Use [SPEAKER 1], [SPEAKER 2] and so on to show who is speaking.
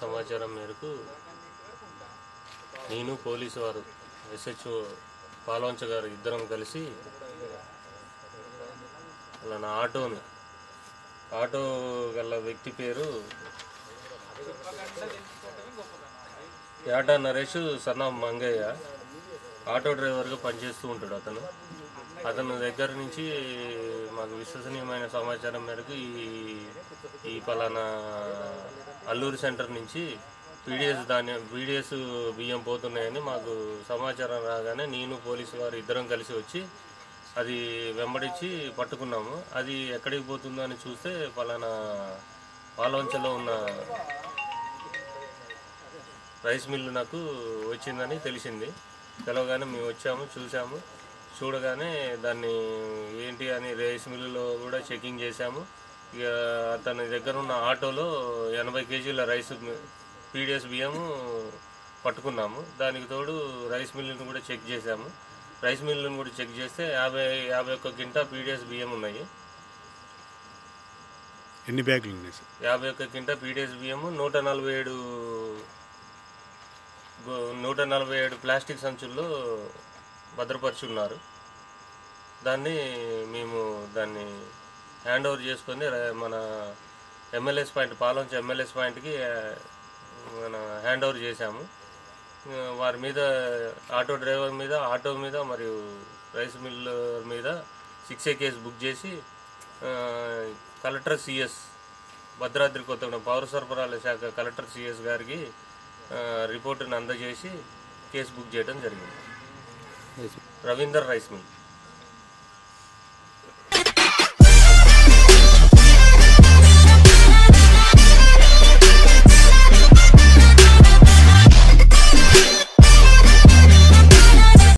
[SPEAKER 1] సమాచారం మేరకు నేను పోలీసు వారు ఎస్హెచ్ఓ పాలవంచ గారు ఇద్దరం కలిసి అలా నా ఆటోని ఆటో గల వ్యక్తి పేరు యాటా నరేష్ సన్నా మంగయ్య. ఆటో డ్రైవర్గా పనిచేస్తూ ఉంటాడు అతను. అతని దగ్గర నుంచి మాకు విశ్వసనీయమైన సమాచారం మేరకు ఈ ఈ పలానా అల్లూరు సెంటర్ నుంచి పీడిఎస్ ధాన్యం పీడిఎస్ బియ్యం పోతున్నాయని మాకు సమాచారం రాగానే నేను పోలీసు వారు ఇద్దరం కలిసి వచ్చి అది వెంబడించి పట్టుకున్నాము. అది ఎక్కడికి పోతుందో అని చూస్తే పలానా పాలవంచలో ఉన్న రైస్ మిల్లు నాకు వచ్చిందని తెలిసింది. తెలవగానే మేము వచ్చాము చూసాము. చూడగానే దాన్ని ఏంటి అని రైస్ మిల్లులో కూడా చెకింగ్ చేశాము. ఇక అతని దగ్గర ఉన్న ఆటోలో ఎనభై కేజీల రైస్ పీడిఎస్ బియ్యము పట్టుకున్నాము. దానికి తోడు రైస్ మిల్లును కూడా చెక్ చేశాము. రైస్ మిల్లును కూడా చెక్ చేస్తే యాభై యాభై ఒక్క గింట పీడిఎస్ బియ్యం ఉన్నాయి.
[SPEAKER 2] ఎన్ని బ్యాగులు ఉన్నాయి సార్?
[SPEAKER 1] యాభై ఒక్క కింట పీడిఎస్ బియ్యము నూట నలభై ఏడు నూట నలభై ఏడు ప్లాస్టిక్ సంచుల్లో భద్రపరిచి ఉన్నారు దాన్ని మేము దాన్ని హ్యాండ్ ఓవర్ చేసుకొని మన ఎమ్మెల్యేస్ పాయింట్ పాలంచి ఎమ్మెల్యేస్ పాయింట్కి మన హ్యాండ్ ఓవర్ చేశాము. వారి మీద ఆటో డ్రైవర్ మీద ఆటో మీద మరియు రైస్ మిల్ మీద సిక్స్ ఏ కేసు బుక్ చేసి కలెక్టర్ సిఎస్ భద్రాద్రి కొత్తగూడెం పౌర సరఫరాల శాఖ కలెక్టర్ సిఎస్ గారికి రిపోర్టును అందజేసి కేసు బుక్ చేయడం జరిగింది. Ravinder rice mill.